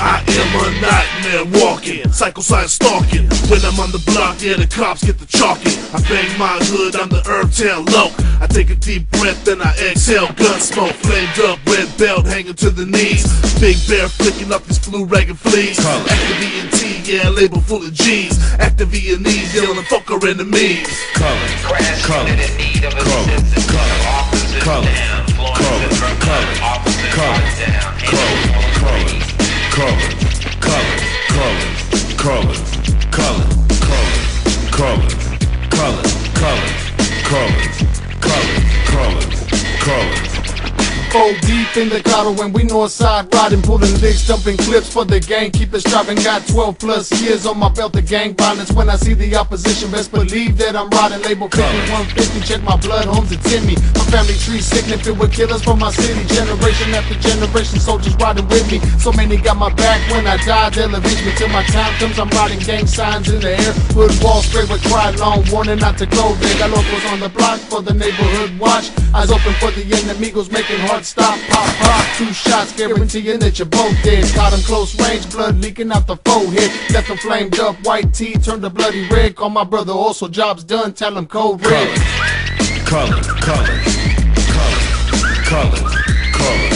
a nightmare walking, psycho side stalking. When I'm on the block, yeah, the cops get the chalking. I bang my hood, I'm the herb tail low. I take a deep breath, then I exhale. Gun smoke, flamed up, red belt hanging to the knees. Big bear flicking up these blue ragged fleas. Color. Active ENT, yeah, label full of G's. Active Viennese, yelling fuck our enemies. color, Crash color, in need of color, assistance. color, Officers color, down. Florence color, and Vermont. color, Officers color, are down. color, Handles color, color, color, color, color. Four deep in the grotto when we north side riding, pulling dicks, dumping clips for the gang. Keep it striving, got 12 plus years on my belt. The gang violence when I see the opposition, best believe that I'm riding. Label 5150, check my blood, homes attend me. My family tree significant with killers from my city, generation after generation, soldiers riding with me. So many got my back when I die, they'll avenge me till my time comes. I'm riding gang signs in the air, hood wall straight with cry long warning not to go there. Got locals on the block for the neighborhood watch. Eyes open for the enemigos, making hearts stop. Pop, pop, two shots, guaranteeing that you're both dead. Caught him close range, blood leaking out the forehead. Left him flamed up, white tee turned to bloody red. Call my brother also, job's done, tell him code red. color, color, color, color, color, color,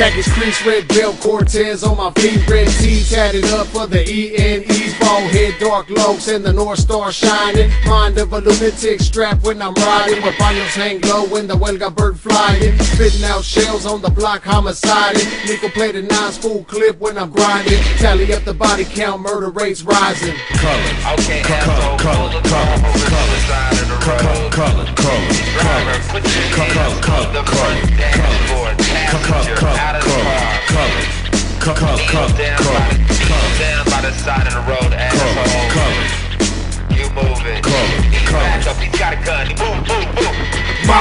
color. Khakis, crease, red belt, Cortez on my feet, red tee tatted up for the E-N-E's, bald head, dark lobes, and the North Star shining. Mind of a lunatic strap when I'm riding, where paños hang low when the Huelga bird flying. Spitting out shells on the block, homiciding. Nico played a nine school clip when I'm grinding. Tally up the body count, murder rates rising. Color, Okay, color, asshole, color, pull the color, car over to color, the side of the color, road. color, color, Driver, put your color, hands color, on the color, front dashboard. Passenger out of the car cut, cut, cut, cut.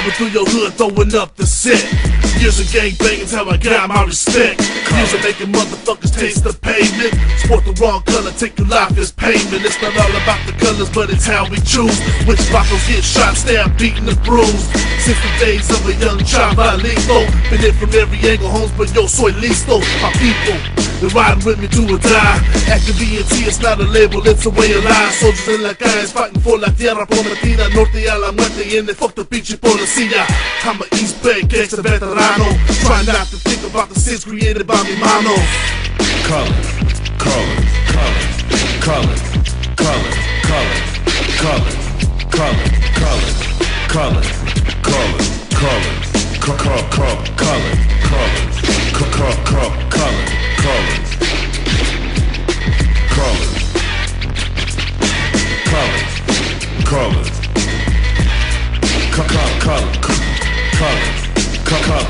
Through your hood, throwing up the set. Years of gang banging's how I got my respect. Years of making motherfuckers taste the pavement. Sport the wrong color, take your life as payment. It's not all about the colors, but it's how we choose. Which bottles get shot, stab, beaten, and bruised. Since the days of a young child by lethal. Been hit from every angle, homes, but yo soy listo. My people, they riding with me to a die. Active ENT, it's not a label, it's a way of life. Soldiers in la calle fighting for la tierra prometida. Norte a la muerte, and they fuck the pinche policía. I'm a East Bay gangster veterano. Try not to think about the sins created by mi mano. color, color, color, color, color, color, color, color, color, color, color, color, color, color, color, color, color, color, color,